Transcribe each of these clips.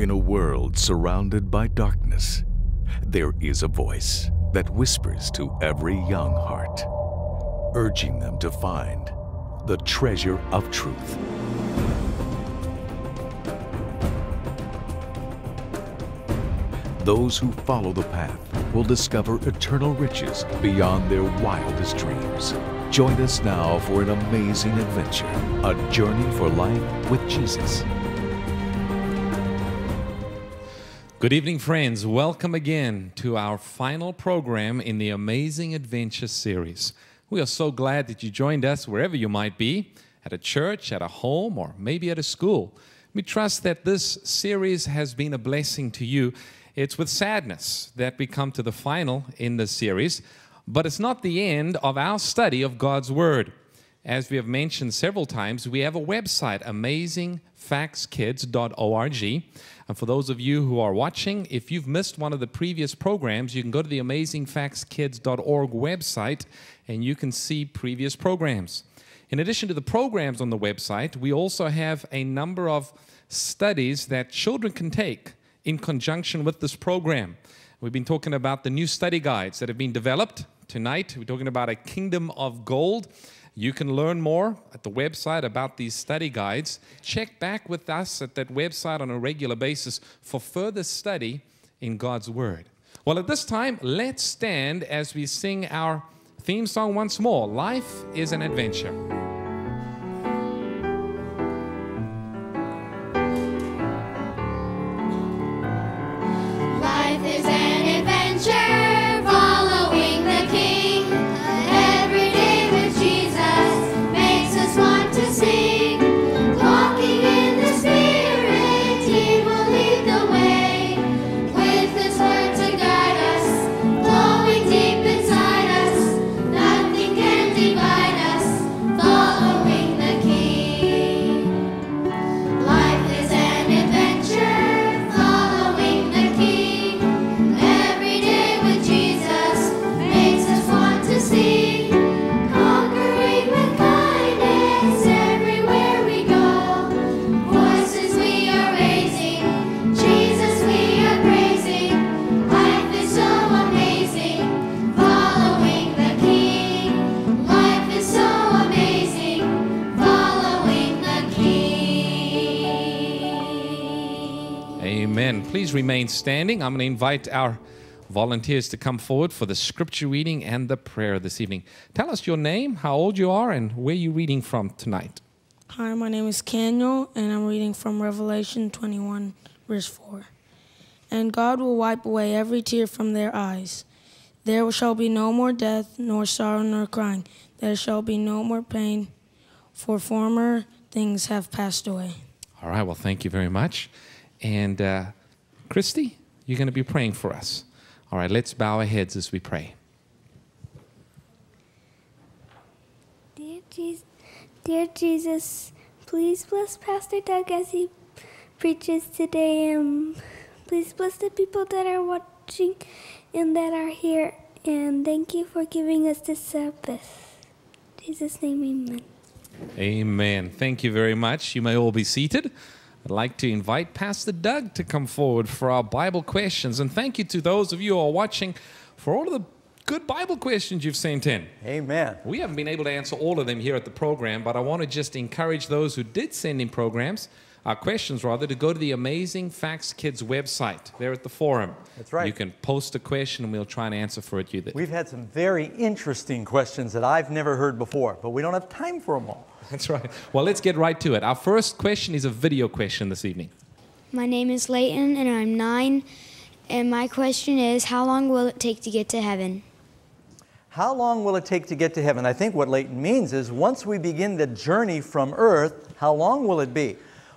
In a world surrounded by darkness, there is a voice that whispers to every young heart, urging them to find the treasure of truth. Those who follow the path will discover eternal riches beyond their wildest dreams. Join us now for an amazing adventure, a journey for life with Jesus. Good evening, friends. Welcome again to our final program in the Amazing Adventure series. We are so glad that you joined us wherever you might be at a church, at a home, or maybe at a school. We trust that this series has been a blessing to you. It's with sadness that we come to the final in this series, but it's not the end of our study of God's Word. As we have mentioned several times, we have a website, amazingfactskids.org. And for those of you who are watching, if you've missed one of the previous programs, you can go to the amazingfactskids.org website and you can see previous programs. In addition to the programs on the website, we also have a number of studies that children can take in conjunction with this program. We've been talking about the new study guides that have been developed. Tonight, we're talking about a kingdom of gold. You can learn more at the website about these study guides. Check back with us at that website on a regular basis for further study in God's Word. Well, at this time, let's stand as we sing our theme song once more Life is an Adventure. Remain standing. I'm going to invite our volunteers to come forward for the scripture reading and the prayer this evening. Tell us your name, how old you are, and where you're reading from tonight. Hi, my name is Kaniel, and I'm reading from Revelation 21, verse 4. And God will wipe away every tear from their eyes. There shall be no more death, nor sorrow, nor crying. There shall be no more pain, for former things have passed away. All right, well, thank you very much. And uh, Christy, you're going to be praying for us. All right, let's bow our heads as we pray. Dear Jesus, dear Jesus, please bless Pastor Doug as he preaches today, and please bless the people that are watching and that are here. And thank you for giving us this service. In Jesus' name, Amen. Amen. Thank you very much. You may all be seated. I'd like to invite Pastor Doug to come forward for our Bible questions. And thank you to those of you who are watching for all of the good Bible questions you've sent in. Amen. We haven't been able to answer all of them here at the program, but I want to just encourage those who did send in programs, uh, questions rather, to go to the Amazing Facts Kids website. There at the forum. That's right. You can post a question and we'll try and answer for it. You there. We've had some very interesting questions that I've never heard before, but we don't have time for them all. That's right. Well, let's get right to it. Our first question is a video question this evening. My name is Leighton, and I'm nine. And my question is How long will it take to get to heaven? How long will it take to get to heaven? I think what Leighton means is once we begin the journey from earth, how long will it be?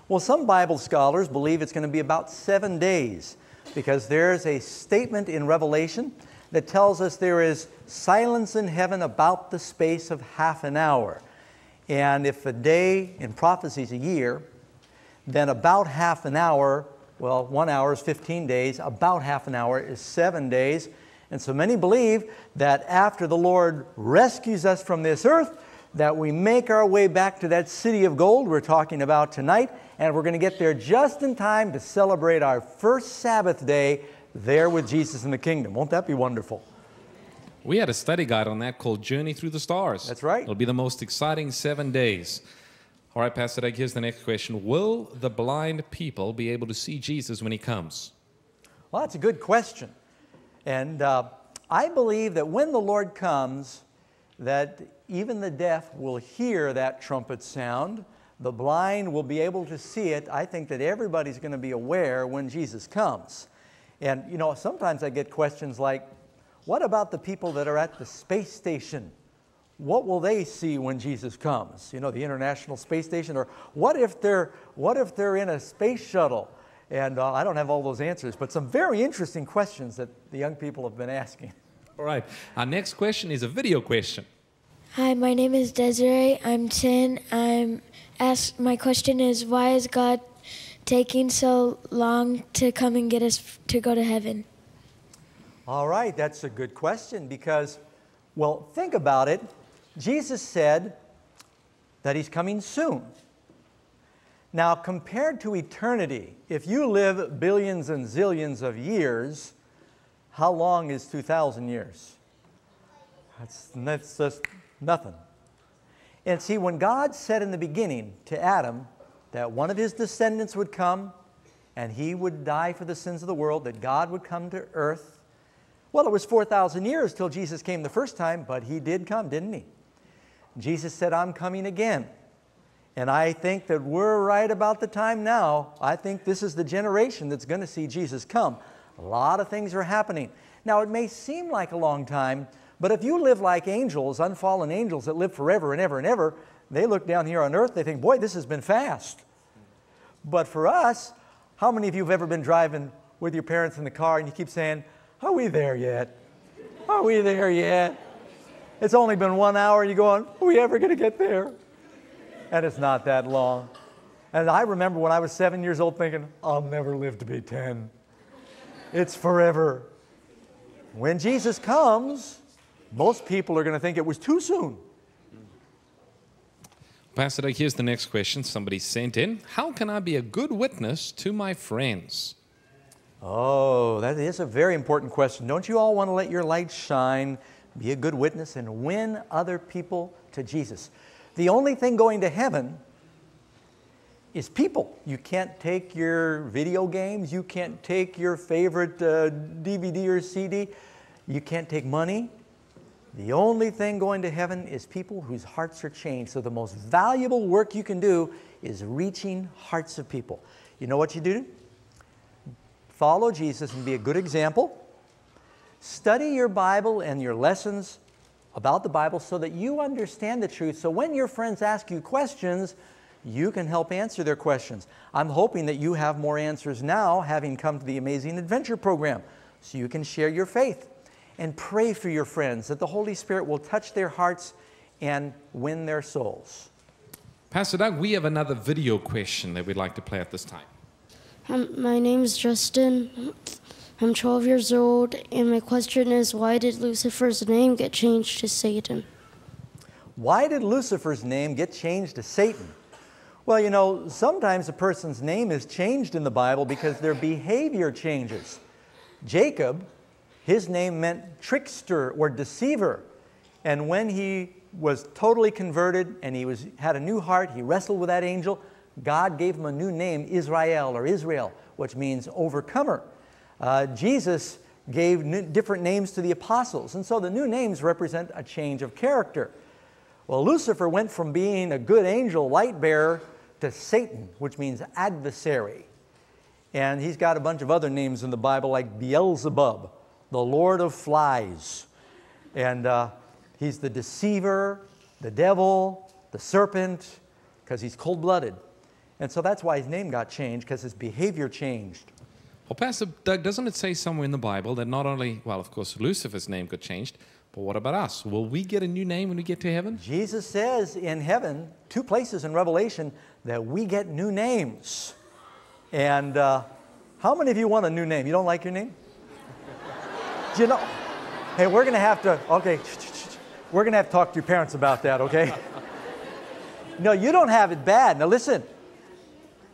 Well, some Bible scholars believe it's going to be about seven days because there's a statement in Revelation that tells us there is silence in heaven about the space of half an hour. And if a day in prophecy is a year, then about half an hour, well, one hour is 15 days, about half an hour is seven days. And so many believe that after the Lord rescues us from this earth, that we make our way back to that city of gold we're talking about tonight, and we're going to get there just in time to celebrate our first Sabbath day there with Jesus in the kingdom. Won't that be wonderful? We had a study guide on that called Journey Through the Stars. That's right. It'll be the most exciting seven days. All right, Pastor Doug, here's the next question Will the blind people be able to see Jesus when he comes? Well, that's a good question. And uh, I believe that when the Lord comes, that even the deaf will hear that trumpet sound. The blind will be able to see it. I think that everybody's going to be aware when Jesus comes. And you know, sometimes I get questions like, what about the people that are at the space station? What will they see when Jesus comes? You know, the International Space Station? Or what if they're, what if they're in a space shuttle? And uh, I don't have all those answers, but some very interesting questions that the young people have been asking. All right, our next question is a video question. Hi, my name is Desiree. I'm 10. I'm asked, my question is why is God taking so long to come and get us to go to heaven? All right, that's a good question because, well, think about it. Jesus said that he's coming soon. Now, compared to eternity, if you live billions and zillions of years, how long is 2,000 years? That's, that's just nothing. And see, when God said in the beginning to Adam that one of his descendants would come and he would die for the sins of the world, that God would come to earth, well, it was 4,000 years till Jesus came the first time, but he did come, didn't he? Jesus said, I'm coming again. And I think that we're right about the time now. I think this is the generation that's going to see Jesus come. A lot of things are happening. Now, it may seem like a long time, but if you live like angels, unfallen angels that live forever and ever and ever, they look down here on earth, they think, boy, this has been fast. But for us, how many of you have ever been driving with your parents in the car and you keep saying, Are we there yet? Are we there yet? It's only been one hour and you're going, Are we ever going to get there? And it's not that long. And I remember when I was seven years old thinking, I'll never live to be 10. It's forever. When Jesus comes, most people are going to think it was too soon. Pastor here's the next question somebody sent in. How can I be a good witness to my friends? Oh, that is a very important question. Don't you all want to let your light shine, be a good witness, and win other people to Jesus? The only thing going to heaven is people. You can't take your video games, you can't take your favorite uh, DVD or CD, you can't take money. The only thing going to heaven is people whose hearts are changed. So the most valuable work you can do is reaching hearts of people. You know what you do? Follow Jesus and be a good example. Study your Bible and your lessons about the Bible so that you understand the truth. So when your friends ask you questions, you can help answer their questions. I'm hoping that you have more answers now, having come to the Amazing Adventure program, so you can share your faith and pray for your friends that the Holy Spirit will touch their hearts and win their souls. Pastor Doug, we have another video question that we'd like to play at this time. Um, my name is Justin. I'm 12 years old, and my question is why did Lucifer's name get changed to Satan? Why did Lucifer's name get changed to Satan? Well, you know, sometimes a person's name is changed in the Bible because their behavior changes. Jacob, his name meant trickster or deceiver. And when he was totally converted and he was, had a new heart, he wrestled with that angel, God gave him a new name, Israel or Israel, which means overcomer. Uh, Jesus gave different names to the apostles, and so the new names represent a change of character. Well, Lucifer went from being a good angel, light bearer, to Satan, which means adversary. And he's got a bunch of other names in the Bible, like Beelzebub, the Lord of Flies. And uh, he's the deceiver, the devil, the serpent, because he's cold blooded. And so that's why his name got changed, because his behavior changed. Well, Pastor Doug, doesn't it say somewhere in the Bible that not only, well, of course, Lucifer's name got changed, but what about us? Will we get a new name when we get to heaven? Jesus says in heaven, two places in Revelation, that we get new names. And uh, how many of you want a new name? You don't like your name? You know? Hey, we're going to have to, okay, we're going to have to talk to your parents about that, okay? No, you don't have it bad. Now listen,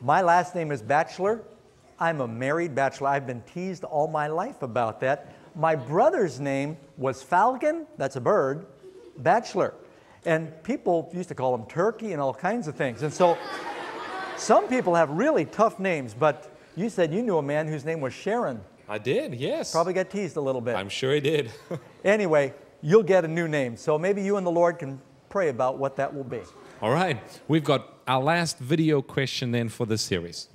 my last name is Batchelor. I'm a married bachelor. I've been teased all my life about that. My brother's name was Falcon, that's a bird, Batchelor. And people used to call him Turkey and all kinds of things. And so some people have really tough names, but you said you knew a man whose name was Sharon. I did, yes. Probably got teased a little bit. I'm sure he did. Anyway, you'll get a new name. So maybe you and the Lord can pray about what that will be. All right, we've got our last video question then for this series.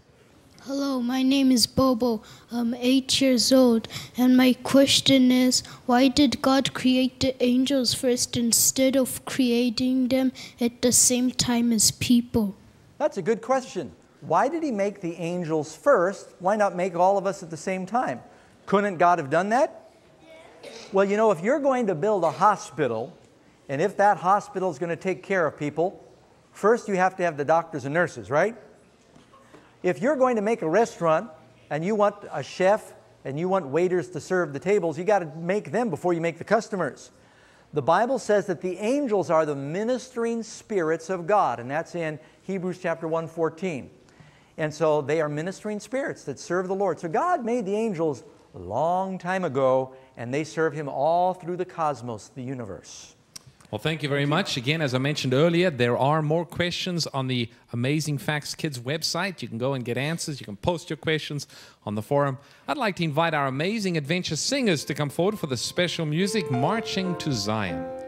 Hello, my name is Bobo. I'm eight years old, and my question is why did God create the angels first instead of creating them at the same time as people? That's a good question. Why did he make the angels first? Why not make all of us at the same time? Couldn't God have done that? Well, you know, if you're going to build a hospital, and if that hospital is going to take care of people, first you have to have the doctors and nurses, right? If you're going to make a restaurant and you want a chef and you want waiters to serve the tables, you got to make them before you make the customers. The Bible says that the angels are the ministering spirits of God, and that's in Hebrews chapter 1:14. And so they are ministering spirits that serve the Lord. So God made the angels a long time ago, and they serve him all through the cosmos, the universe. Well, thank you very much. Again, as I mentioned earlier, there are more questions on the Amazing Facts Kids website. You can go and get answers. You can post your questions on the forum. I'd like to invite our amazing adventure singers to come forward for the special music, Marching to Zion.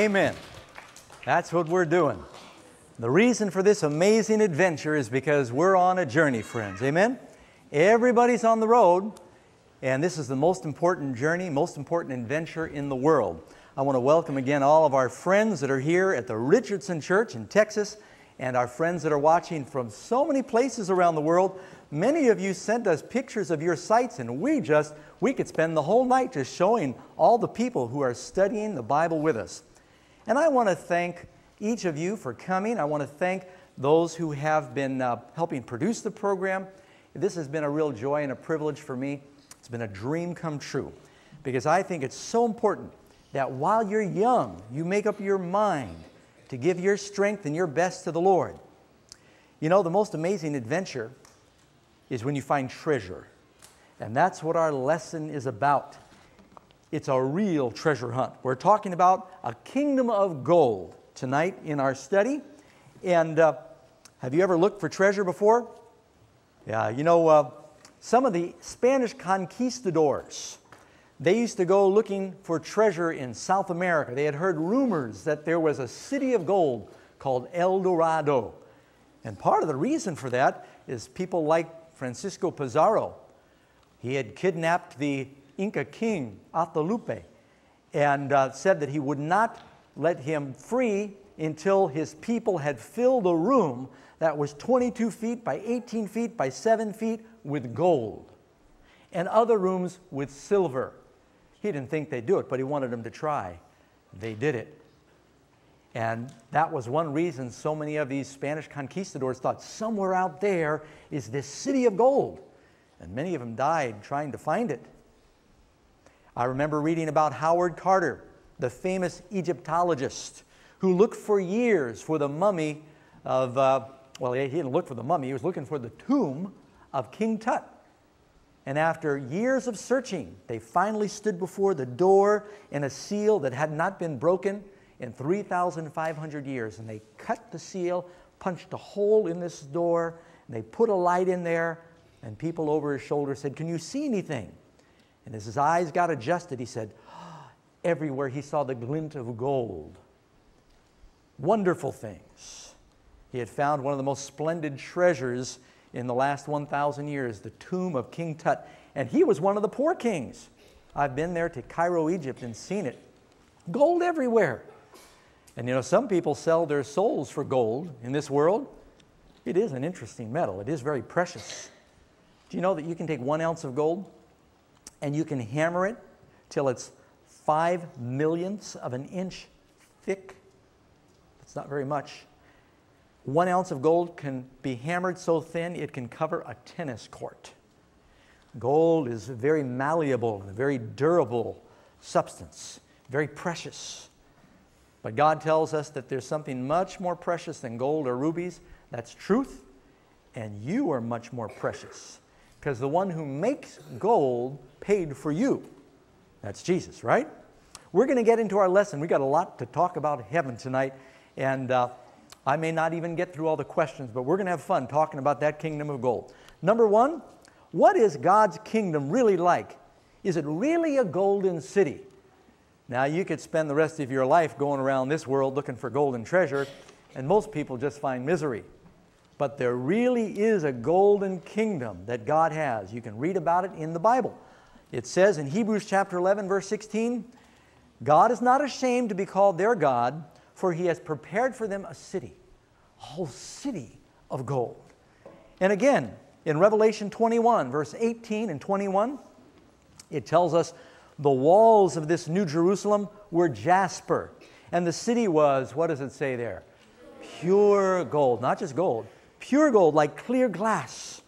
Amen. That's what we're doing. The reason for this amazing adventure is because we're on a journey, friends. Amen? Everybody's on the road, and this is the most important journey, most important adventure in the world. I want to welcome again all of our friends that are here at the Richardson Church in Texas and our friends that are watching from so many places around the world. Many of you sent us pictures of your sites, and we just, we could spend the whole night just showing all the people who are studying the Bible with us. And I want to thank each of you for coming. I want to thank those who have been uh, helping produce the program. This has been a real joy and a privilege for me. It's been a dream come true because I think it's so important that while you're young, you make up your mind to give your strength and your best to the Lord. You know, the most amazing adventure is when you find treasure. And that's what our lesson is about. It's a real treasure hunt. We're talking about a kingdom of gold tonight in our study. And uh, have you ever looked for treasure before? Yeah, you know, uh, some of the Spanish conquistadors, they used to go looking for treasure in South America. They had heard rumors that there was a city of gold called El Dorado. And part of the reason for that is people like Francisco Pizarro. He had kidnapped the Inca king, Atahualpa, and uh, said that he would not let him free until his people had filled a room that was 22 feet by 18 feet by 7 feet with gold, and other rooms with silver. He didn't think they'd do it, but he wanted them to try. They did it. And that was one reason so many of these Spanish conquistadors thought somewhere out there is this city of gold. And many of them died trying to find it. I remember reading about Howard Carter, the famous Egyptologist, who looked for years for the mummy of, uh, well, he didn't look for the mummy, he was looking for the tomb of King Tut. And after years of searching, they finally stood before the door in a seal that had not been broken in 3,500 years. And they cut the seal, punched a hole in this door, and they put a light in there. And people over his shoulder said, Can you see anything? And as his eyes got adjusted, he said, ah, Everywhere he saw the glint of gold. Wonderful things. He had found one of the most splendid treasures in the last 1,000 years, the tomb of King Tut. And he was one of the poor kings. I've been there to Cairo, Egypt, and seen it. Gold everywhere. And you know, some people sell their souls for gold in this world. It is an interesting metal, it is very precious. Do you know that you can take one ounce of gold and you can hammer it till it's five millionths of an inch thick? That's not very much. One ounce of gold can be hammered so thin it can cover a tennis court. Gold is a very malleable, a very durable substance, very precious. But God tells us that there's something much more precious than gold or rubies. That's truth. And you are much more precious because the one who makes gold paid for you. That's Jesus, right? We're going to get into our lesson. We got a lot to talk about heaven tonight. And uh, I may not even get through all the questions, but we're going to have fun talking about that kingdom of gold. Number one, what is God's kingdom really like? Is it really a golden city? Now, you could spend the rest of your life going around this world looking for golden treasure, and most people just find misery. But there really is a golden kingdom that God has. You can read about it in the Bible. It says in Hebrews chapter 11, verse 16, God is not ashamed to be called their God, for he has prepared for them a city, a whole city of gold. And again, in Revelation 21, verse 18 and 21, it tells us the walls of this New Jerusalem were jasper, and the city was, what does it say there? Pure gold, not just gold, pure gold like clear glass.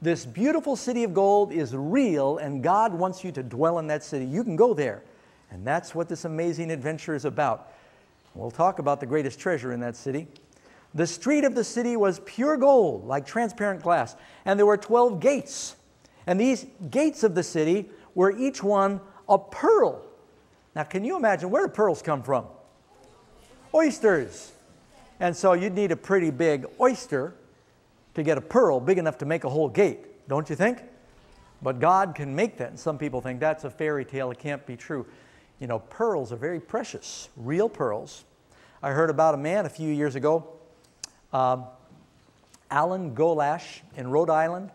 This beautiful city of gold is real, and God wants you to dwell in that city. You can go there. And that's what this amazing adventure is about. We'll talk about the greatest treasure in that city. The street of the city was pure gold, like transparent glass, and there were 12 gates. And these gates of the city were each one a pearl. Now, can you imagine where do pearls come from? Oysters. And so you'd need a pretty big oyster to get a pearl big enough to make a whole gate, don't you think? But God can make that. And some people think that's a fairy tale, it can't be true. You know, pearls are very precious, real pearls. I heard about a man a few years ago, um, Alan Golash in Rhode Island,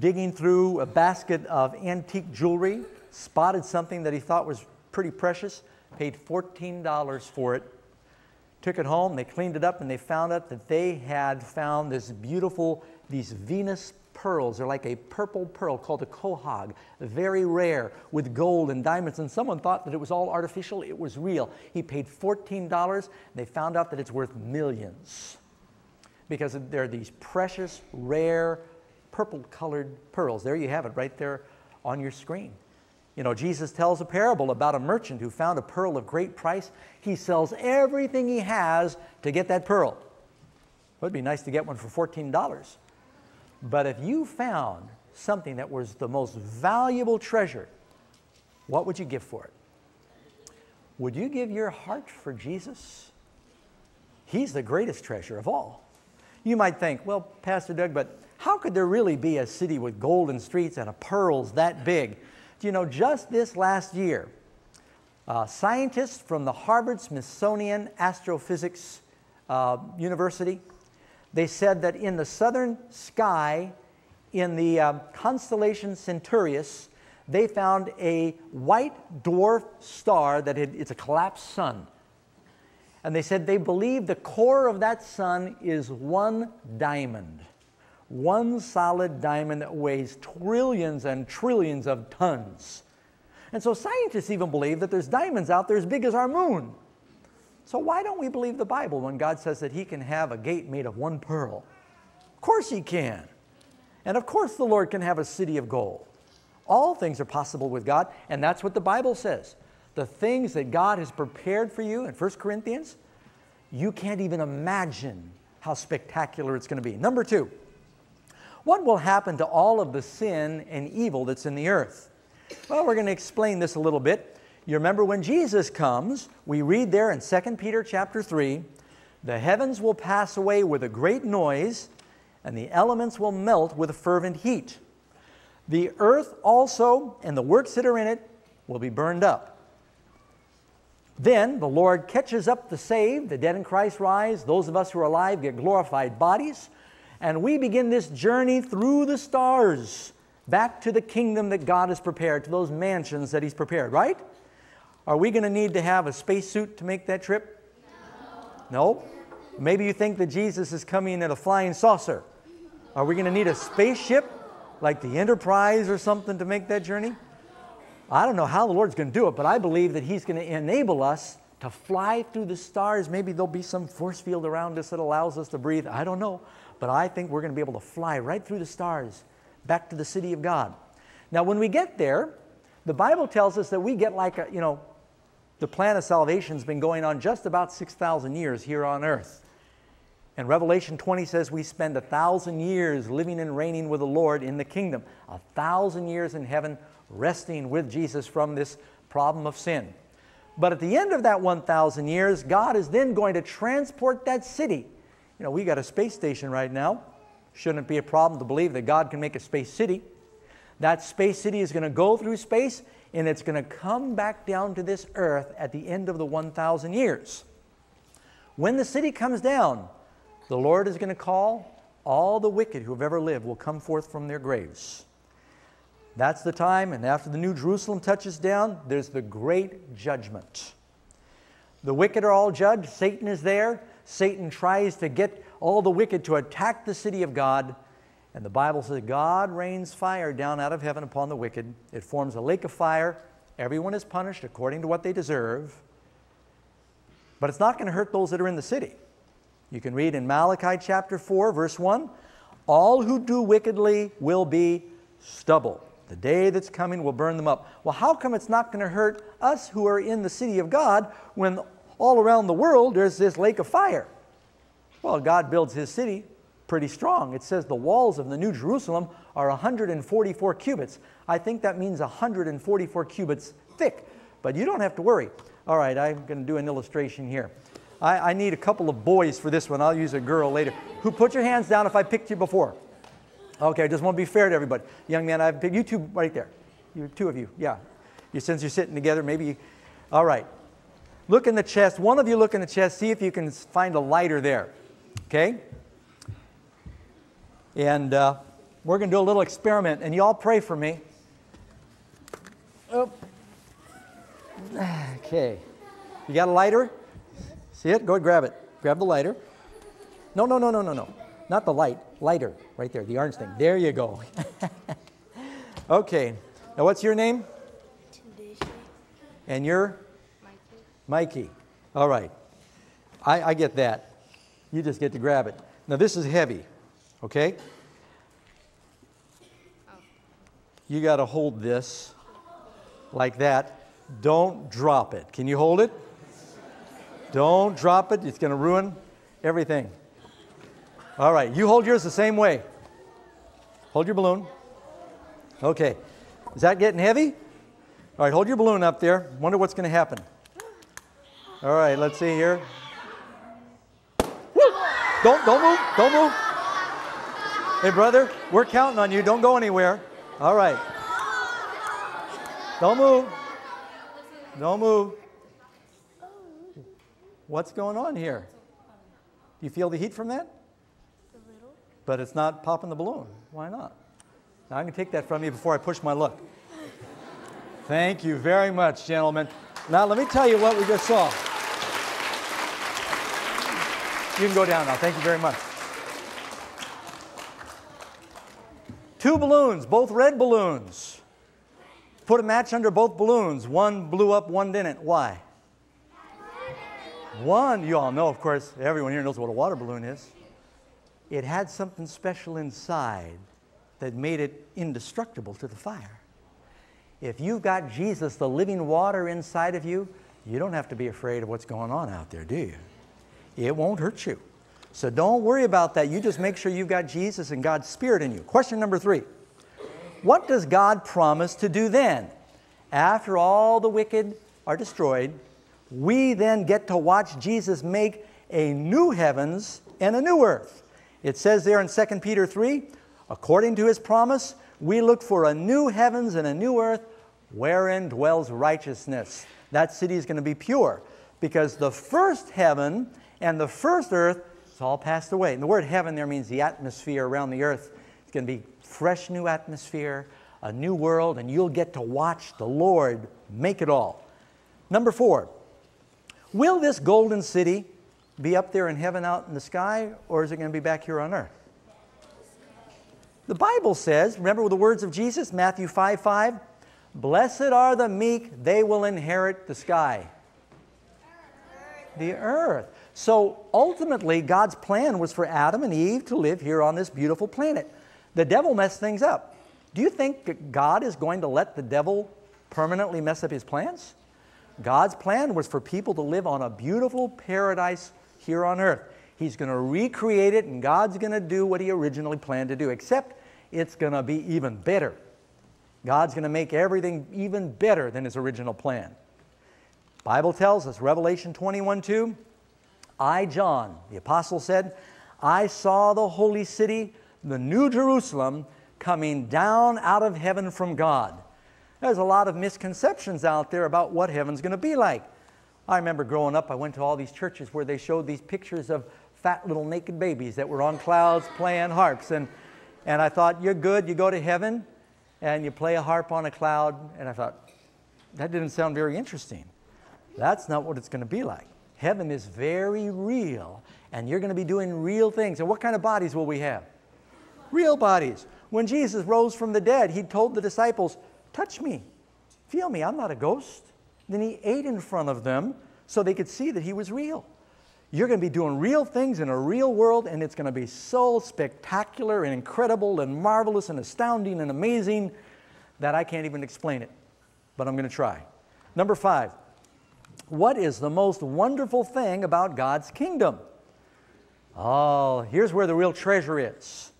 digging through a basket of antique jewelry, spotted something that he thought was pretty precious, paid $14 for it, took it home, they cleaned it up, and they found out that they had found this beautiful, these Venus pearls. They're like a purple pearl called a quahog, very rare, with gold and diamonds. And someone thought that it was all artificial. It was real. He paid $14. They found out that it's worth millions. because they're these precious, rare, purple colored pearls. There you have it right there on your screen. You know, Jesus tells a parable about a merchant who found a pearl of great price. He sells everything he has to get that pearl. It would be nice to get one for $14. But if you found something that was the most valuable treasure, what would you give for it? Would you give your heart for Jesus? He's the greatest treasure of all. You might think, well, Pastor Doug, but how could there really be a city with golden streets and a pearls that big? Do you know, just this last year, uh, scientists from the Harvard Smithsonian Astrophysics uh, University, they said that in the southern sky, in the um, constellation Centaurus, they found a white dwarf star that had, it's a collapsed sun. And they said they believe the core of that sun is one diamond, one solid diamond that weighs trillions and trillions of tons. And so scientists even believe that there's diamonds out there as big as our moon. So why don't we believe the Bible when God says that He can have a gate made of one pearl? Of course He can. And of course the Lord can have a city of gold. All things are possible with God, and that's what the Bible says. The things that God has prepared for you in 1 Corinthians, you can't even imagine how spectacular it's going to be. Number two, what will happen to all of the sin and evil that's in the earth? Well, we're going to explain this a little bit. You remember when Jesus comes, we read there in 2 Peter chapter 3, the heavens will pass away with a great noise, and the elements will melt with a fervent heat. The earth also and the works that are in it will be burned up. Then the Lord catches up the saved, the dead in Christ rise, those of us who are alive get glorified bodies, and we begin this journey through the stars back to the kingdom that God has prepared, to those mansions that He's prepared, right? Are we going to need to have a spacesuit to make that trip? No. no. Maybe you think that Jesus is coming in a flying saucer. Are we going to need a spaceship like the Enterprise or something to make that journey? I don't know how the Lord's going to do it, but I believe that He's going to enable us to fly through the stars. Maybe there'll be some force field around us that allows us to breathe. I don't know. But I think we're going to be able to fly right through the stars back to the city of God. Now, when we get there, the Bible tells us that we get like a, you know, the plan of salvation has been going on just about 6,000 years here on earth. And Revelation 20 says we spend a thousand years living and reigning with the Lord in the kingdom, a thousand years in heaven resting with Jesus from this problem of sin. But at the end of that 1,000 years, God is then going to transport that city. You know, we got a space station right now. Shouldn't be a problem to believe that God can make a space city? That space city is going to go through space and it's going to come back down to this earth at the end of the 1,000 years. When the city comes down, the Lord is going to call all the wicked who have ever lived will come forth from their graves. That's the time, and after the New Jerusalem touches down, there's the great judgment. The wicked are all judged. Satan is there. Satan tries to get all the wicked to attack the city of God. And the Bible says God rains fire down out of heaven upon the wicked. It forms a lake of fire. Everyone is punished according to what they deserve. But it's not going to hurt those that are in the city. You can read in Malachi chapter 4, verse 1 All who do wickedly will be stubble. The day that's coming will burn them up. Well, how come it's not going to hurt us who are in the city of God when all around the world there's this lake of fire? Well, God builds his city pretty strong. It says the walls of the New Jerusalem are 144 cubits. I think that means 144 cubits thick, but you don't have to worry. All right, I'm going to do an illustration here. I, I, need a couple of boys for this one. I'll use a girl later. Who put your hands down if I picked you before? Okay, I just want to be fair to everybody. Young man, I've picked you two right there. You two of you, yeah. You since you're sitting together, maybe. All right. Look in the chest. One of you look in the chest. See if you can find a lighter there. Okay. And uh, we're going to do a little experiment, and you all pray for me. Oh. Okay. You got a lighter? See it? Go ahead, grab it. Grab the lighter. No, no, no, no, no, no. Not the light, lighter, right there, the orange thing. There you go. okay, now what's your name? And you're? Mikey. All right. I, I get that. You just get to grab it. Now, this is heavy, okay? You got to hold this like that. Don't drop it. Can you hold it? Don't drop it. It's going to ruin everything. All right, you hold yours the same way. Hold your balloon. Okay. Is that getting heavy? All right, hold your balloon up there. Wonder what's going to happen. All right, let's see here. Don't don't move. Don't move. Hey brother, we're counting on you. Don't go anywhere. All right. Don't move. Don't move. What's going on here? Do you feel the heat from that? But it's not popping the balloon. Why not? Now I'm going to take that from you before I push my luck. Thank you very much, gentlemen. Now let me tell you what we just saw. You can go down now. Thank you very much. Two balloons, both red balloons. Put a match under both balloons. One blew up, one didn't. Why? One, you all know, of course, everyone here knows what a water balloon is. It had something special inside that made it indestructible to the fire. If you've got Jesus, the living water inside of you, you don't have to be afraid of what's going on out there, do you? It won't hurt you. So don't worry about that. You just make sure you've got Jesus and God's Spirit in you. Question number three What does God promise to do then? After all the wicked are destroyed, we then get to watch Jesus make a new heavens and a new earth. It says there in 2 Peter 3 according to his promise, we look for a new heavens and a new earth wherein dwells righteousness. That city is going to be pure because the first heaven and the first earth is all passed away. And the word heaven there means the atmosphere around the earth. It's going to be fresh new atmosphere, a new world, and you'll get to watch the Lord make it all. Number four, will this golden city be up there in heaven out in the sky, or is it going to be back here on earth? The Bible says, remember the words of Jesus, Matthew 5 5? Blessed are the meek, they will inherit the sky. The earth. So ultimately, God's plan was for Adam and Eve to live here on this beautiful planet. The devil messed things up. Do you think God is going to let the devil permanently mess up his plans? God's plan was for people to live on a beautiful paradise here on earth. He's going to recreate it, and God's going to do what He originally planned to do, except it's going to be even better. God's going to make everything even better than His original plan. Bible tells us, Revelation 21 2, I, John, the apostle said, I saw the holy city, the new Jerusalem, coming down out of heaven from God. There's a lot of misconceptions out there about what heaven's going to be like. I remember growing up, I went to all these churches where they showed these pictures of fat little naked babies that were on clouds playing harps. And, and I thought, you're good, you go to heaven and you play a harp on a cloud. And I thought, that didn't sound very interesting. That's not what it's going to be like. Heaven is very real, and you're going to be doing real things. And what kind of bodies will we have? Real bodies. When Jesus rose from the dead, he told the disciples, Touch me, feel me, I'm not a ghost. Then he ate in front of them so they could see that he was real. You're going to be doing real things in a real world, and it's going to be so spectacular and incredible and marvelous and astounding and amazing that I can't even explain it. But I'm going to try. Number five, what is the most wonderful thing about God's kingdom? Oh, here's where the real treasure is.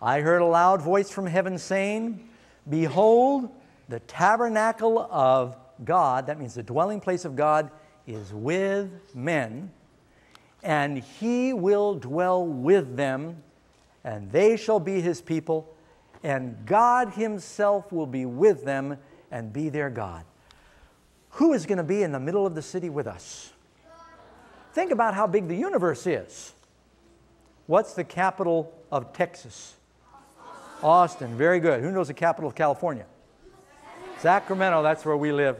I heard a loud voice from heaven saying, Behold, the tabernacle of God, that means the dwelling place of God, is with men and he will dwell with them, and they shall be his people, and God himself will be with them and be their God. Who is going to be in the middle of the city with us? Think about how big the universe is. What's the capital of Texas? Austin. Very good. Who knows the capital of California? Sacramento. That's where we live.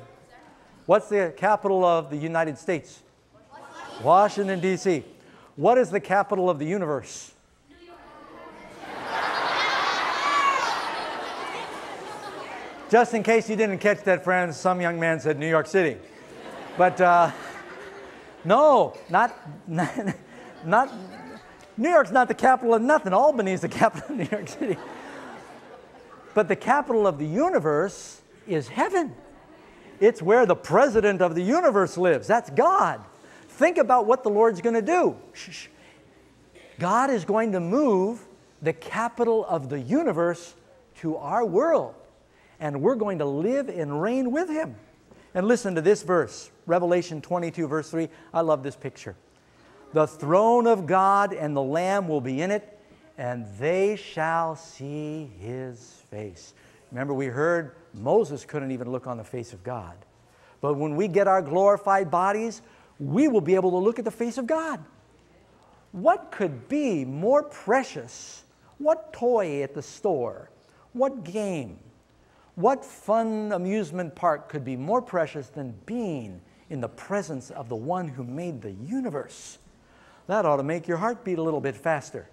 What's the capital of the United States? Washington, D.C. What is the capital of the universe? Just in case you didn't catch that, friends, some young man said New York City. But uh, no, not, not, New York's not the capital of nothing. Albany is the capital of New York City. But the capital of the universe is heaven. It's where the president of the universe lives. That's God. Think about what the Lord's going to do. Shh, shh. God is going to move the capital of the universe to our world, and we're going to live and reign with Him. And listen to this verse, Revelation 22, verse 3. I love this picture. The throne of God and the Lamb will be in it, and they shall see His face. Remember, we heard Moses couldn't even look on the face of God. But when we get our glorified bodies, we will be able to look at the face of God. What could be more precious? What toy at the store? What game? What fun amusement park could be more precious than being in the presence of the one who made the universe? That ought to make your heart beat a little bit faster.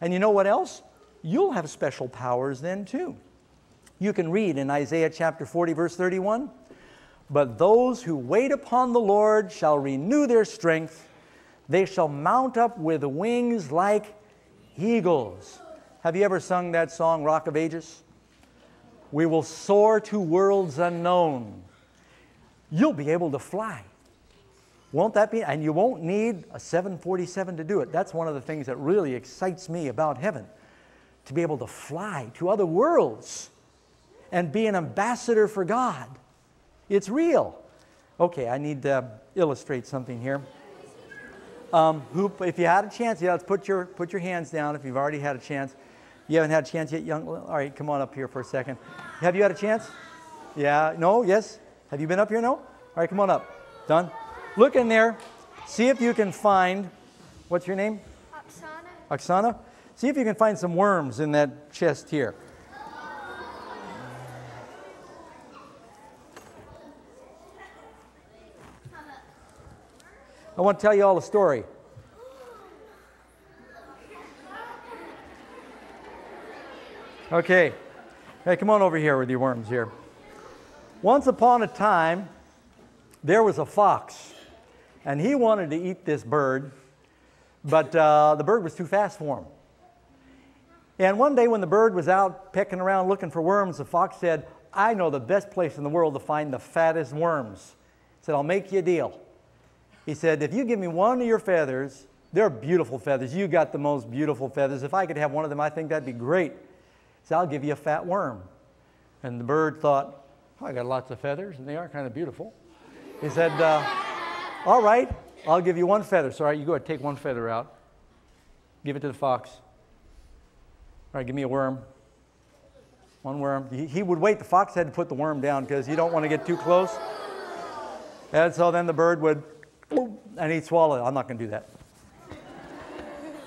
And you know what else? You'll have special powers then too. You can read in Isaiah chapter 40, verse 31 But those who wait upon the Lord shall renew their strength. They shall mount up with wings like eagles. Have you ever sung that song, Rock of Ages? We will soar to worlds unknown. You'll be able to fly. Won't that be? And you won't need a 747 to do it. That's one of the things that really excites me about heaven to be able to fly to other worlds and be an ambassador for God. It's real. Okay, I need to illustrate something here. Um, who, if you had a chance, yeah, let's put your, put your hands down if you've already had a chance. You haven't had a chance yet, young? All right, come on up here for a second. Have you had a chance? Yeah, no, yes? Have you been up here? No? All right, come on up. Done? Look in there. See if you can find, what's your name? Oksana. Oksana? See if you can find some worms in that chest here. I want to tell you all a story. Okay. Hey, come on over here with your worms here. Once upon a time, there was a fox, and he wanted to eat this bird, but uh, the bird was too fast for him. And one day, when the bird was out pecking around looking for worms, the fox said, I know the best place in the world to find the fattest worms. He said, I'll make you a deal. He said, If you give me one of your feathers, they're beautiful feathers. You got the most beautiful feathers. If I could have one of them, I think that'd be great. Said, I'll give you a fat worm. And the bird thought, oh, I got lots of feathers, and they are kind of beautiful. He said, uh, All right, I'll give you one feather. So, all right, you go ahead, take one feather out, give it to the fox. All right, give me a worm. One worm. He, he would wait. The fox had to put the worm down because you don't want to get too close. And so then the bird would, and he'd swallow it. I'm not going to do that.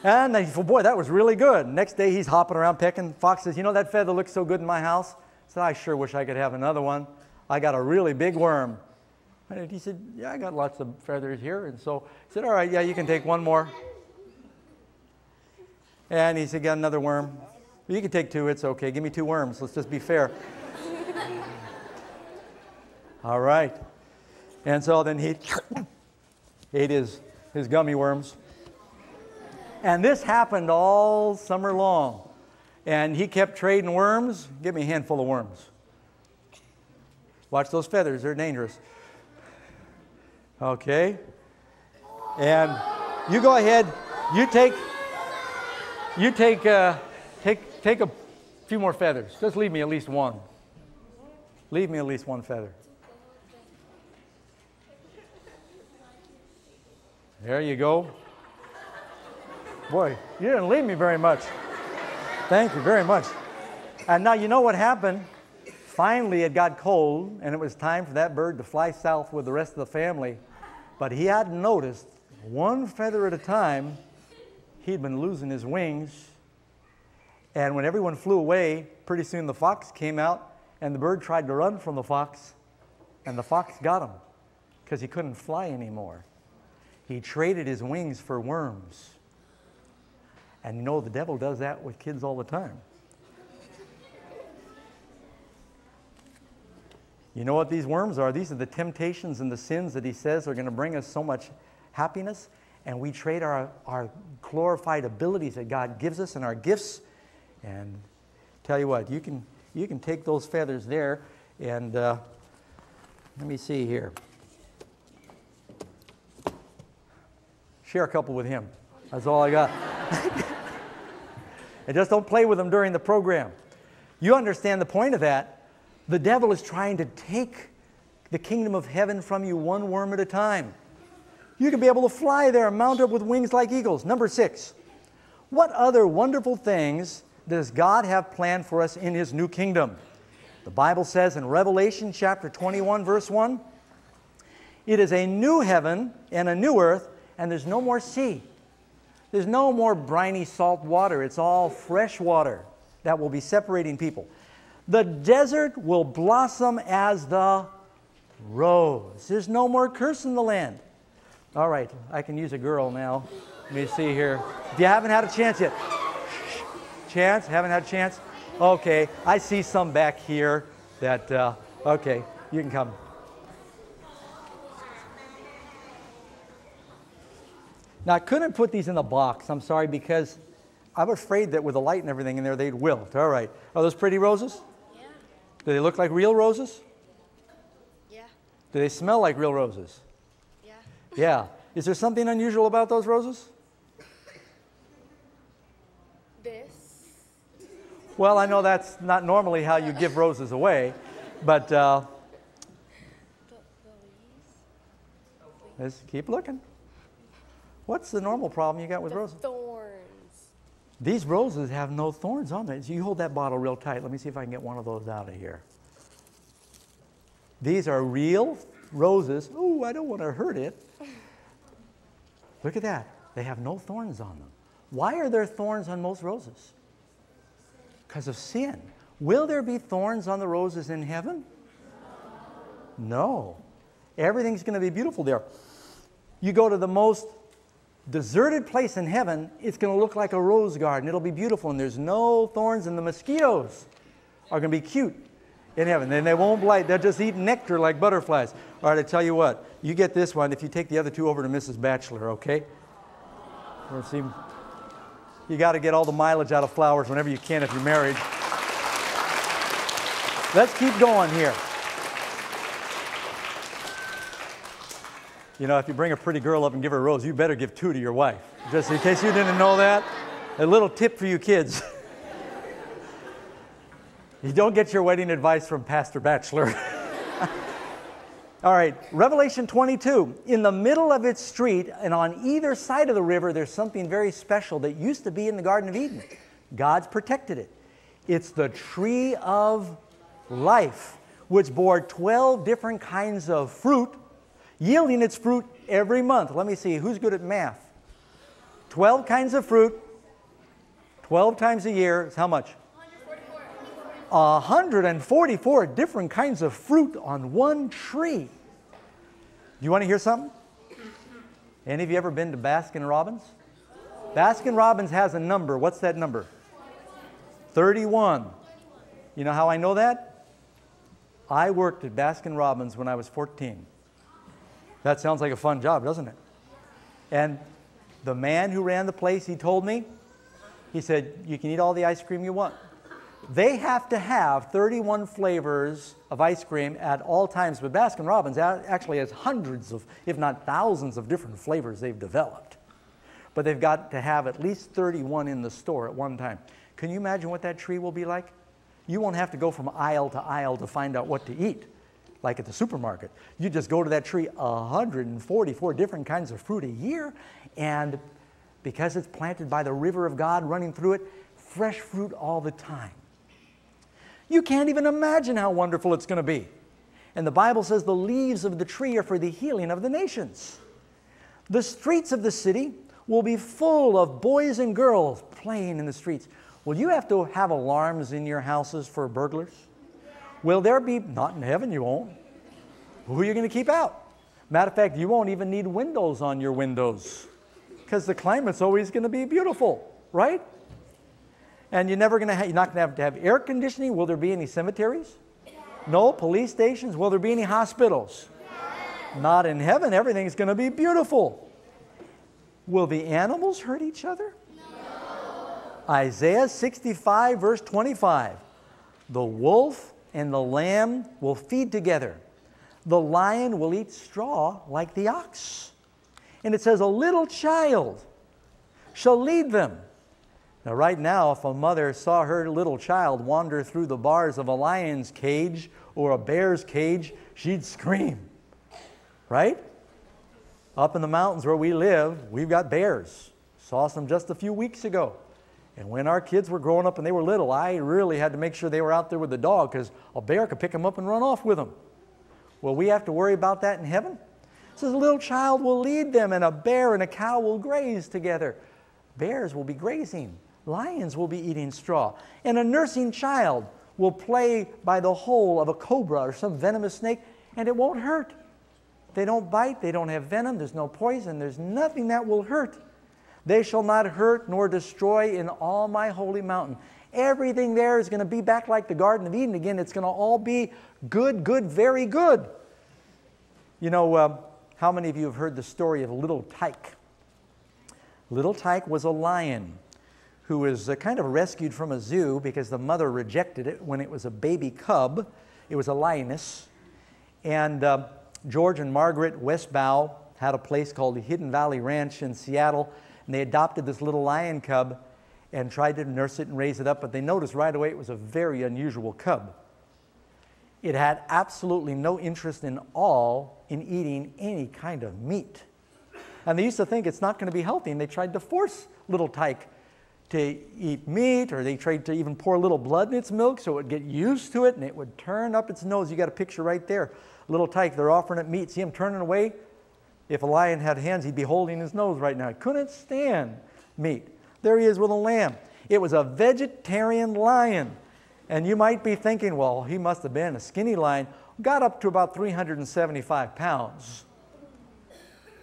And he said, boy, that was really good. Next day he's hopping around pecking. Fox says, you know, that feather looks so good in my house. I said, I sure wish I could have another one. I got a really big worm. And he said, yeah, I got lots of feathers here. And so he said, all right, yeah, you can take one more. And he said, got another worm. You can take two, it's okay. Give me two worms. Let's just be fair. all right. And so then he ate his, his gummy worms. And this happened all summer long. And he kept trading worms. Give me a handful of worms. Watch those feathers, they're dangerous. Okay. And you go ahead, you take, you take, uh, take, take a few more feathers. Just leave me at least one. Leave me at least one feather. There you go. Boy, you didn't leave me very much. Thank you very much. And now you know what happened. Finally, it got cold, and it was time for that bird to fly south with the rest of the family. But he hadn't noticed, one feather at a time, he'd been losing his wings. And when everyone flew away, pretty soon the fox came out, and the bird tried to run from the fox, and the fox got him because he couldn't fly anymore. He traded his wings for worms. And you know, the devil does that with kids all the time. You know what these worms are? These are the temptations and the sins that he says are going to bring us so much happiness. and we trade our, our glorified abilities that God gives us and our gifts. And tell you what, you can, you can take those feathers there and uh, let me see here. Share a couple with him. That's all I got. and just don't play with them during the program. You understand the point of that. The devil is trying to take the kingdom of heaven from you one worm at a time. You can be able to fly there and mount up with wings like eagles. Number six, what other wonderful things does God have planned for us in His new kingdom? The Bible says in Revelation chapter 21, verse 1, it is a new heaven and a new earth, and there's no more sea. There's no more briny salt water. It's all fresh water that will be separating people. The desert will blossom as the rose. There's no more curse in the land. All right, I can use a girl now. Let me see here. If you haven't had a chance yet, chance? Haven't had a chance? Okay, I see some back here that, uh, okay, you can come. Now, I couldn't put these in the box, I'm sorry, because I'm afraid that with the light and everything in there, they'd wilt. All right. Are those pretty roses? Yeah. Do they look like real roses? Yeah. Do they smell like real roses? Yeah. Yeah. Is there something unusual about those roses? This. Well, I know that's not normally how you give roses away, but uh, let's keep looking. What's the normal problem you got with roses? Thorns. These roses have no thorns on them. So you hold that bottle real tight. Let me see if I can get one of those out of here. These are real roses. Ooh, I don't want to hurt it. Look at that. They have no thorns on them. Why are there thorns on most roses? Because of sin. Will there be thorns on the roses in heaven? No. Everything's going to be beautiful there. You go to the most deserted place in heaven, it's going to look like a rose garden. It'll be beautiful, and there's no thorns, and the mosquitoes are going to be cute in heaven. And they won't bite, they'll just eat nectar like butterflies. All right, I tell you what, you get this one if you take the other two over to Mrs. Batchelor, okay? We'll see. You got to get all the mileage out of flowers whenever you can if you're married. Let's keep going here. You know, if you bring a pretty girl up and give her a rose, you better give two to your wife. Just in case you didn't know that, a little tip for you kids. you don't get your wedding advice from Pastor Batchelor. All right, Revelation 22. In the middle of its street and on either side of the river, there's something very special that used to be in the Garden of Eden. God's protected it. It's the tree of life, which bore 12 different kinds of fruit yielding its fruit every month. Let me see, who's good at math? 12 kinds of fruit, 12 times a year is how much? 144 different kinds of fruit on one tree. Do you want to hear something? Any of you ever been to Baskin Robbins? Baskin Robbins has a number. What's that number? 31. You know how I know that? I worked at Baskin Robbins when I was 14. That sounds like a fun job, doesn't it? And the man who ran the place, he told me, he said, You can eat all the ice cream you want. They have to have 31 flavors of ice cream at all times, but Baskin Robbins actually has hundreds of, if not thousands, of different flavors they've developed. But they've got to have at least 31 in the store at one time. Can you imagine what that tree will be like? You won't have to go from aisle to aisle to find out what to eat like at the supermarket. You just go to that tree, 144 different kinds of fruit a year, and because it's planted by the river of God running through it, fresh fruit all the time. You can't even imagine how wonderful it's going to be. And the Bible says the leaves of the tree are for the healing of the nations. The streets of the city will be full of boys and girls playing in the streets. Will you have to have alarms in your houses for burglars? Will there be, not in heaven, you won't. Who are you going to keep out? Matter of fact, you won't even need windows on your windows because the climate's always going to be beautiful, right? And you're never going to have, you're not going to have to have air conditioning. Will there be any cemeteries? No. Police stations? Will there be any hospitals? Not in heaven. Everything's going to be beautiful. Will the animals hurt each other? No. Isaiah 65, verse 25. The wolf and the lamb will feed together. The lion will eat straw like the ox. And it says, A little child shall lead them. Now, right now, if a mother saw her little child wander through the bars of a lion's cage or a bear's cage, she'd scream. Right? Up in the mountains where we live, we've got bears. Saw some just a few weeks ago. And when our kids were growing up and they were little, I really had to make sure they were out there with the dog because a bear could pick them up and run off with them. Well, we have to worry about that in heaven? Says a little child will lead them, and a bear and a cow will graze together. Bears will be grazing, lions will be eating straw, and a nursing child will play by the hole of a cobra or some venomous snake, and it won't hurt. They don't bite, they don't have venom, there's no poison, there's nothing that will hurt. They shall not hurt nor destroy in all my holy mountain. Everything there is going to be back like the Garden of Eden again. It's going to all be good, good, very good. You know, uh, how many of you have heard the story of Little Tyke? Little Tyke was a lion who was uh, kind of rescued from a zoo because the mother rejected it when it was a baby cub. It was a lioness. And uh, George and Margaret Westbeau had a place called Hidden Valley Ranch in Seattle, and they adopted this little lion cub and tried to nurse it and raise it up, but they noticed right away it was a very unusual cub. It had absolutely no interest in all in eating any kind of meat. And they used to think it's not going to be healthy, and they tried to force little Tyke to eat meat, or they tried to even pour a little blood in its milk so it would get used to it and it would turn up its nose. You got a picture right there. Little Tyke, they're offering it meat. See him turning away? If a lion had hands, he'd be holding his nose right now. He couldn't stand meat. There he is with a lamb. It was a vegetarian lion. And you might be thinking, well, he must have been a skinny lion. Got up to about 375 pounds.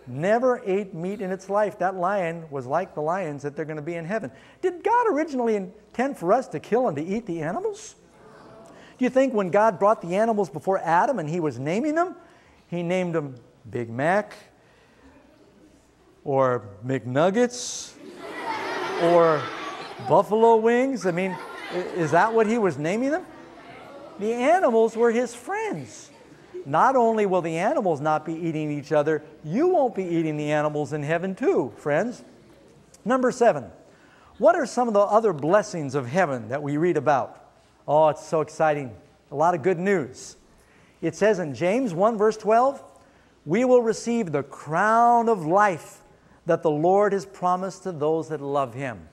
Never ate meat in its life. That lion was like the lions that they're going to be in heaven. Did God originally intend for us to kill and to eat the animals? Do you think when God brought the animals before Adam and he was naming them, he named them Big Mac or McNuggets or buffalo wings? I mean, is that what he was naming them? The animals were his friends. Not only will the animals not be eating each other, you won't be eating the animals in heaven too, friends. Number seven, what are some of the other blessings of heaven that we read about? Oh, it's so exciting. A lot of good news. It says in James 1, verse 12, we will receive the crown of life that the Lord has promised to those that love him.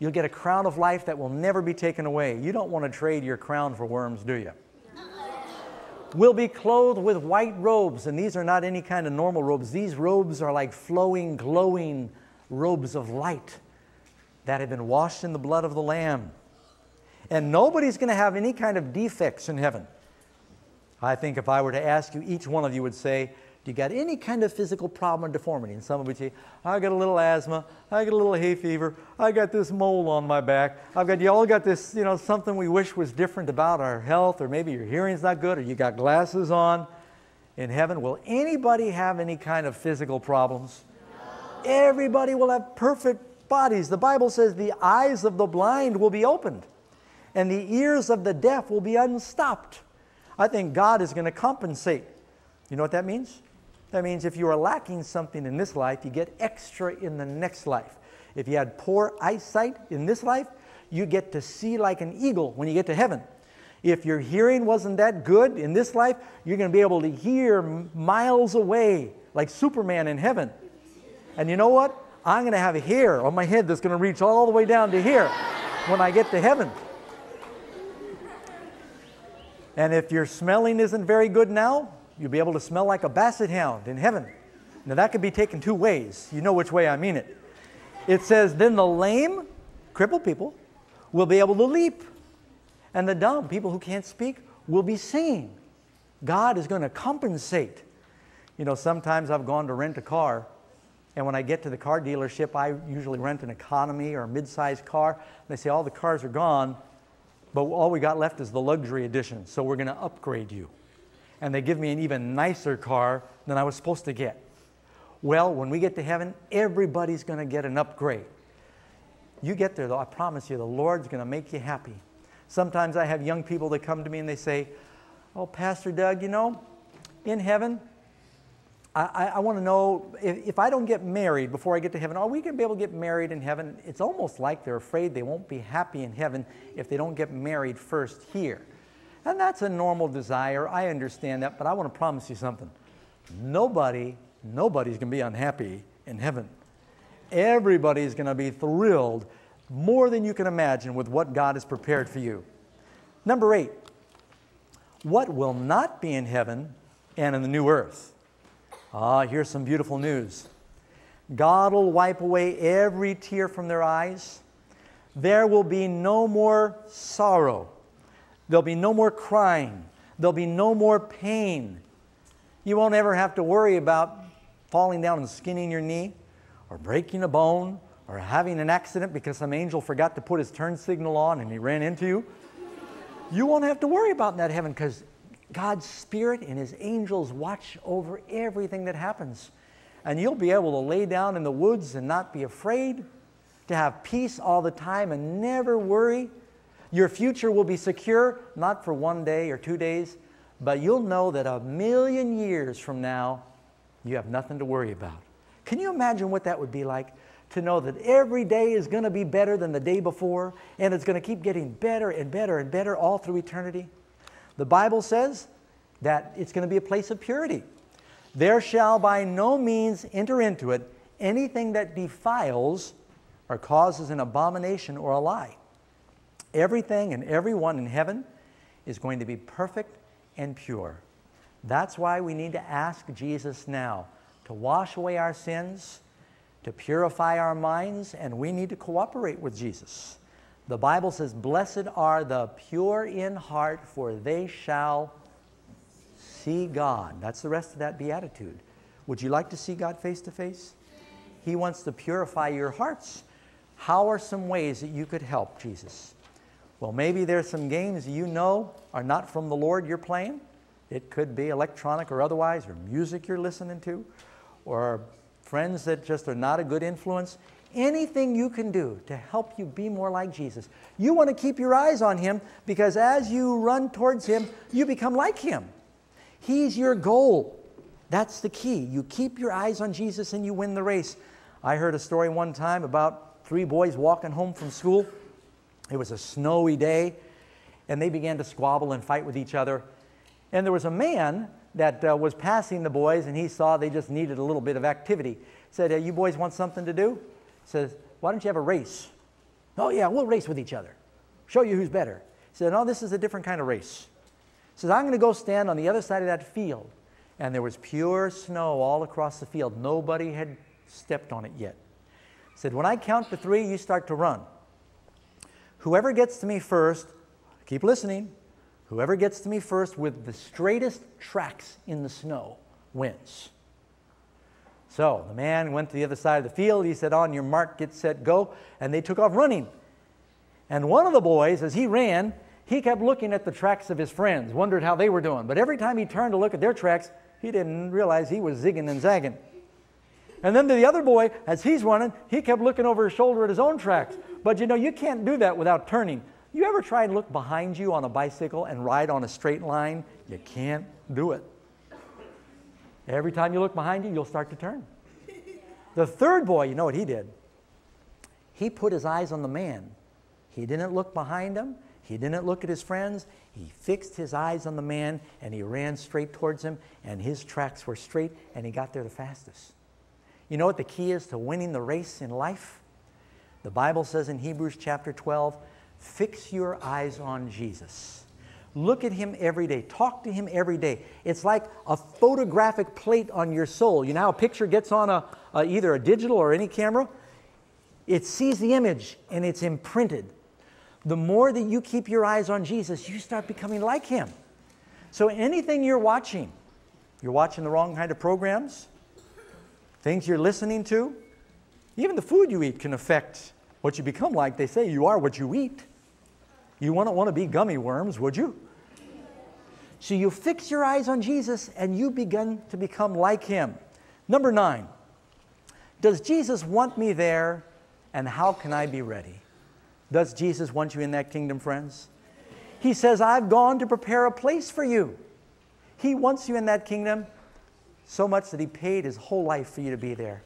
You'll get a crown of life that will never be taken away. You don't want to trade your crown for worms, do you? We'll be clothed with white robes, and these are not any kind of normal robes. These robes are like flowing, glowing robes of light that have been washed in the blood of the Lamb. And nobody's going to have any kind of defects in heaven. I think if I were to ask you, each one of you would say, you got any kind of physical problem or deformity? And some would say, I got a little asthma, I got a little hay fever, I got this mole on my back, I've got, you all got this, you know, something we wish was different about our health, or maybe your hearing's not good, or you got glasses on. In heaven, will anybody have any kind of physical problems? Everybody will have perfect bodies. The Bible says the eyes of the blind will be opened, and the ears of the deaf will be unstopped. I think God is going to compensate. You know what that means? That means if you are lacking something in this life, you get extra in the next life. If you had poor eyesight in this life, you get to see like an eagle when you get to heaven. If your hearing wasn't that good in this life, you're going to be able to hear miles away like Superman in heaven. And you know what? I'm going to have a hair on my head that's going to reach all the way down to here when I get to heaven. And if your smelling isn't very good now, You'll be able to smell like a basset hound in heaven. Now, that could be taken two ways. You know which way I mean it. It says, Then the lame, crippled people, will be able to leap. And the dumb, people who can't speak, will be singing. God is going to compensate. You know, sometimes I've gone to rent a car, and when I get to the car dealership, I usually rent an economy or a mid sized car. They say, All the cars are gone, but all we got left is the luxury edition, so we're going to upgrade you and they give me an even nicer car than I was supposed to get. Well, when we get to heaven, everybody's going to get an upgrade. You get there, though, I promise you, the Lord's going to make you happy. Sometimes I have young people that come to me and they say, Oh, Pastor Doug, you know, in heaven, I, I, I want to know if, if I don't get married before I get to heaven, are we going to be able to get married in heaven? It's almost like they're afraid they won't be happy in heaven if they don't get married first here. And that's a normal desire. I understand that, but I want to promise you something. Nobody, nobody's going to be unhappy in heaven. Everybody's going to be thrilled more than you can imagine with what God has prepared for you. Number eight, what will not be in heaven and in the new earth? Ah, here's some beautiful news. God will wipe away every tear from their eyes. There will be no more sorrow. There'll be no more crying. There'll be no more pain. You won't ever have to worry about falling down and skinning your knee or breaking a bone or having an accident because some angel forgot to put his turn signal on and he ran into you. You won't have to worry about that heaven because God's Spirit and His angels watch over everything that happens. And you'll be able to lay down in the woods and not be afraid, to have peace all the time and never worry. Your future will be secure, not for one day or two days, but you'll know that a million years from now, you have nothing to worry about. Can you imagine what that would be like? To know that every day is going to be better than the day before, and it's going to keep getting better and better and better all through eternity. The Bible says that it's going to be a place of purity. There shall by no means enter into it anything that defiles or causes an abomination or a lie. Everything and everyone in heaven is going to be perfect and pure. That's why we need to ask Jesus now to wash away our sins, to purify our minds, and we need to cooperate with Jesus. The Bible says, Blessed are the pure in heart, for they shall see God. That's the rest of that beatitude. Would you like to see God face to face? He wants to purify your hearts. How are some ways that you could help Jesus? Well, maybe there's some games you know are not from the Lord you're playing. It could be electronic or otherwise, or music you're listening to, or friends that just are not a good influence. Anything you can do to help you be more like Jesus. You want to keep your eyes on Him because as you run towards Him, you become like Him. He's your goal. That's the key. You keep your eyes on Jesus and you win the race. I heard a story one time about three boys walking home from school. It was a snowy day, and they began to squabble and fight with each other. And there was a man that uh, was passing the boys, and he saw they just needed a little bit of activity. Said, hey, "You boys want something to do?" Says, "Why don't you have a race?" "Oh yeah, we'll race with each other. Show you who's better." Said, "No, this is a different kind of race." Says, "I'm going to go stand on the other side of that field." And there was pure snow all across the field. Nobody had stepped on it yet. Said, "When I count to three, you start to run. Whoever gets to me first, keep listening." Whoever gets to me first with the straightest tracks in the snow wins. So the man went to the other side of the field. He said, On your mark, get set, go. And they took off running. And one of the boys, as he ran, he kept looking at the tracks of his friends, wondered how they were doing. But every time he turned to look at their tracks, he didn't realize he was zigging and zagging. And then the other boy, as he's running, he kept looking over his shoulder at his own tracks. But you know, you can't do that without turning. You ever try and look behind you on a bicycle and ride on a straight line? You can't do it. Every time you look behind you, you'll start to turn. The third boy, you know what he did? He put his eyes on the man. He didn't look behind him. He didn't look at his friends. He fixed his eyes on the man and he ran straight towards him, and his tracks were straight, and he got there the fastest. You know what the key is to winning the race in life? The Bible says in Hebrews chapter 12, Fix your eyes on Jesus. Look at him every day. Talk to him every day. It's like a photographic plate on your soul. You know how a picture gets on a, a, either a digital or any camera? It sees the image and it's imprinted. The more that you keep your eyes on Jesus, you start becoming like him. So anything you're watching, you're watching the wrong kind of programs, things you're listening to, even the food you eat can affect what you become like. They say you are what you eat. You wouldn't want to be gummy worms, would you? So you fix your eyes on Jesus and you begin to become like him. Number nine, Does Jesus want me there? And how can I be ready? Does Jesus want you in that kingdom, friends? He says, I've gone to prepare a place for you. He wants you in that kingdom so much that He paid His whole life for you to be there.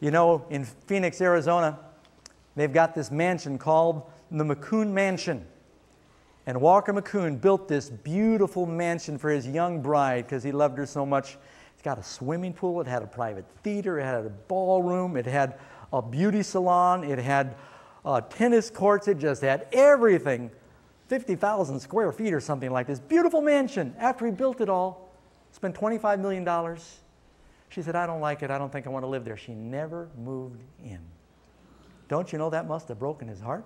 You know, in Phoenix, Arizona, they've got this mansion called the McCune Mansion. And Walker McCune built this beautiful mansion for his young bride because he loved her so much. It's got a swimming pool, it had a private theater, it had a ballroom, it had a beauty salon, it had uh, tennis courts, it just had everything. 50,000 square feet or something like this. Beautiful mansion. After he built it all, spent $25 million. She said, I don't like it. I don't think I want to live there. She never moved in. Don't you know that must have broken his heart?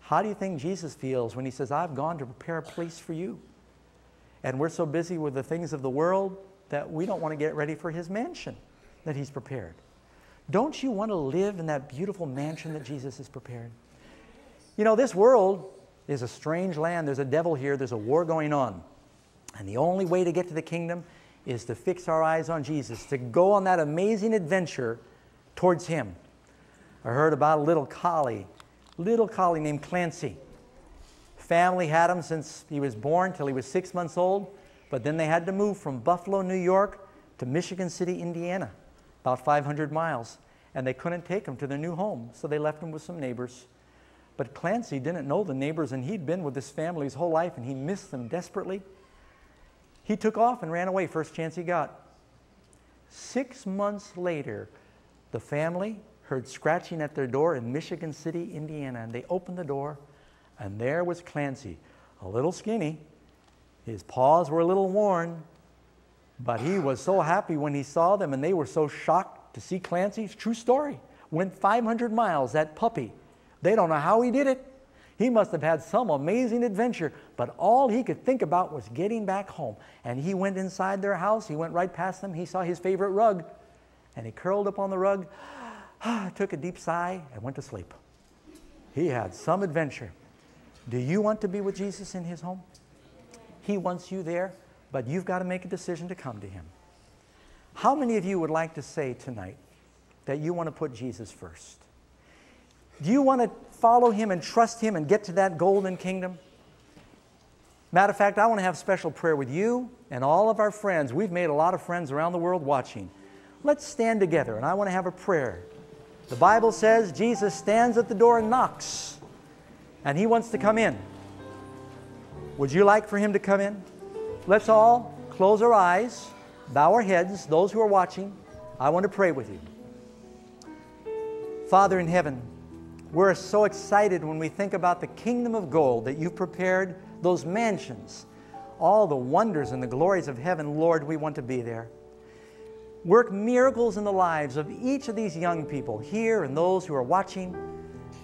How do you think Jesus feels when he says, I've gone to prepare a place for you? And we're so busy with the things of the world that we don't want to get ready for his mansion that he's prepared. Don't you want to live in that beautiful mansion that Jesus has prepared? You know, this world is a strange land. There's a devil here, there's a war going on. And the only way to get to the kingdom is to fix our eyes on Jesus, to go on that amazing adventure towards him. I heard about a little collie, little collie named Clancy. Family had him since he was born till he was six months old, but then they had to move from Buffalo, New York to Michigan City, Indiana, about 500 miles, and they couldn't take him to their new home, so they left him with some neighbors. But Clancy didn't know the neighbors, and he'd been with this family his whole life, and he missed them desperately. He took off and ran away first chance he got. Six months later, the family heard scratching at their door in Michigan City, Indiana, and they opened the door, and there was Clancy, a little skinny. His paws were a little worn, but he was so happy when he saw them, and they were so shocked to see Clancy. It's a true story. Went 500 miles, that puppy. They don't know how he did it. He must have had some amazing adventure, but all he could think about was getting back home. And he went inside their house. He went right past them. He saw his favorite rug, and he curled up on the rug, took a deep sigh, and went to sleep. He had some adventure. Do you want to be with Jesus in his home? He wants you there, but you've got to make a decision to come to him. How many of you would like to say tonight that you want to put Jesus first? Do you want to follow him and trust him and get to that golden kingdom? Matter of fact, I want to have special prayer with you and all of our friends. We've made a lot of friends around the world watching. Let's stand together and I want to have a prayer. The Bible says Jesus stands at the door and knocks, and he wants to come in. Would you like for him to come in? Let's all close our eyes, bow our heads, those who are watching. I want to pray with you. Father in heaven, we're so excited when we think about the kingdom of gold that you've prepared, those mansions, all the wonders and the glories of heaven. Lord, we want to be there. Work miracles in the lives of each of these young people here and those who are watching.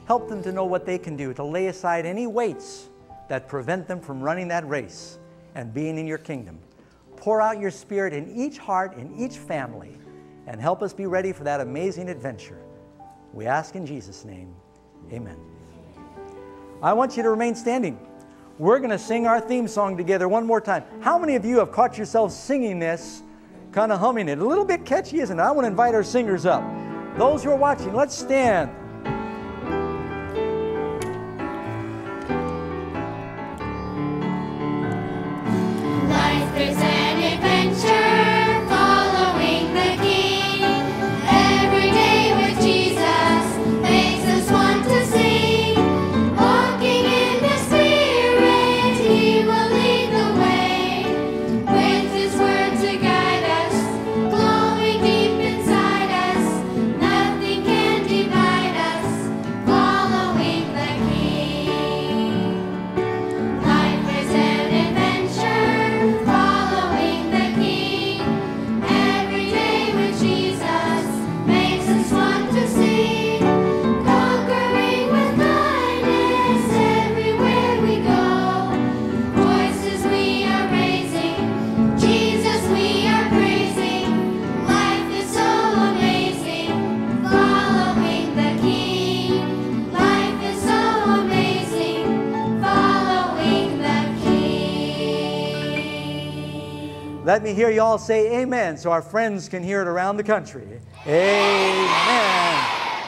Help them to know what they can do to lay aside any weights that prevent them from running that race and being in your kingdom. Pour out your spirit in each heart, in each family, and help us be ready for that amazing adventure. We ask in Jesus' name. Amen. I want you to remain standing. We're going to sing our theme song together one more time. How many of you have caught yourself singing this, kind of humming it? A little bit catchy, isn't it? I want to invite our singers up. Those who are watching, let's stand. Let me hear you all say amen so our friends can hear it around the country. Amen.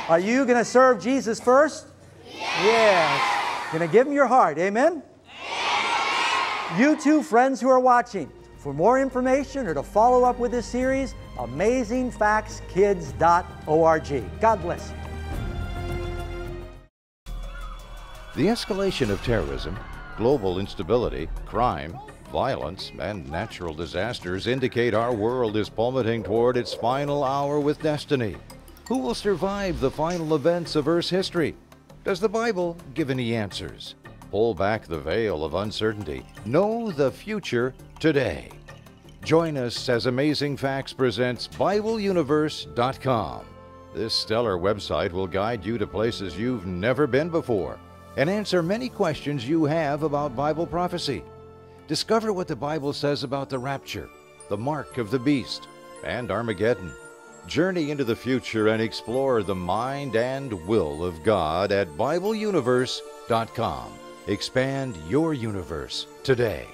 Are you going to serve Jesus first? Yes. Going to give him your heart. Amen? You too, friends who are watching. For more information or to follow up with this series, amazingfactskids.org. God bless you. The escalation of terrorism, global instability, crime, violence, and natural disasters indicate our world is plummeting toward its final hour with destiny. Who will survive the final events of Earth's history? Does the Bible give any answers? Pull back the veil of uncertainty. Know the future today. Join us as Amazing Facts presents BibleUniverse.com. This stellar website will guide you to places you've never been before and answer many questions you have about Bible prophecy. Discover what the Bible says about the rapture, the mark of the beast, and Armageddon. Journey into the future and explore the mind and will of God at BibleUniverse.com. Expand your universe today.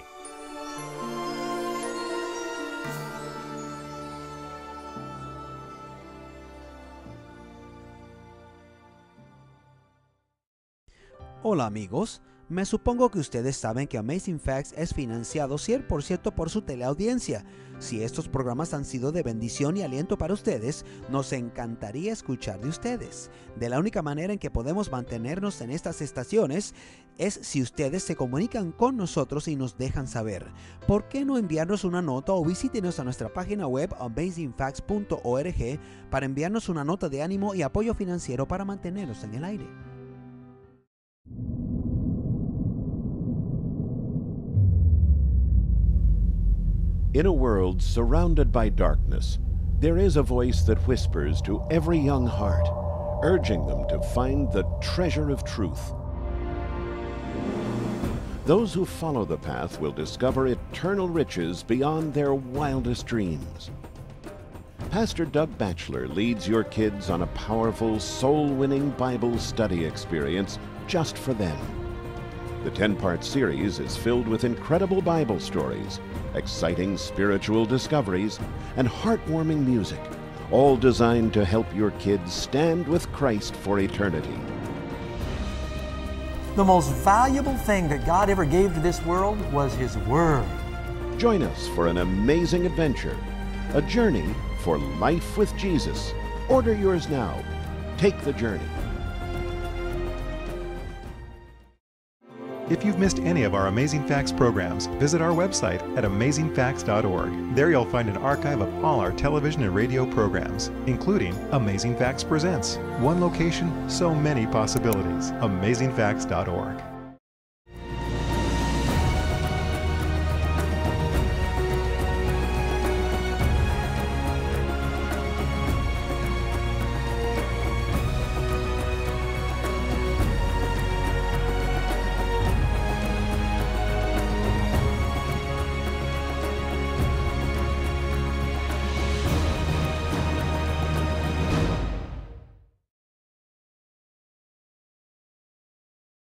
Hola amigos, me supongo que ustedes saben que Amazing Facts es financiado 100% por su teleaudiencia. Si estos programas han sido de bendición y aliento para ustedes, nos encantaría escuchar de ustedes. De la única manera en que podemos mantenernos en estas estaciones es si ustedes se comunican con nosotros y nos dejan saber. ¿Por qué no enviarnos una nota o visítenos a nuestra página web amazingfacts.org para enviarnos una nota de ánimo y apoyo financiero para mantenernos en el aire? In a world surrounded by darkness, there is a voice that whispers to every young heart, urging them to find the treasure of truth. Those who follow the path will discover eternal riches beyond their wildest dreams. Pastor Doug Batchelor leads your kids on a powerful, soul winning Bible study experience just for them. The 10 part series is filled with incredible Bible stories, exciting spiritual discoveries, and heartwarming music, all designed to help your kids stand with Christ for eternity. The most valuable thing that God ever gave to this world was His Word. Join us for an amazing adventure, a journey for life with Jesus. Order yours now. Take the journey. If you've missed any of our Amazing Facts programs, visit our website at amazingfacts.org. There you'll find an archive of all our television and radio programs, including Amazing Facts Presents. One location, so many possibilities. AmazingFacts.org.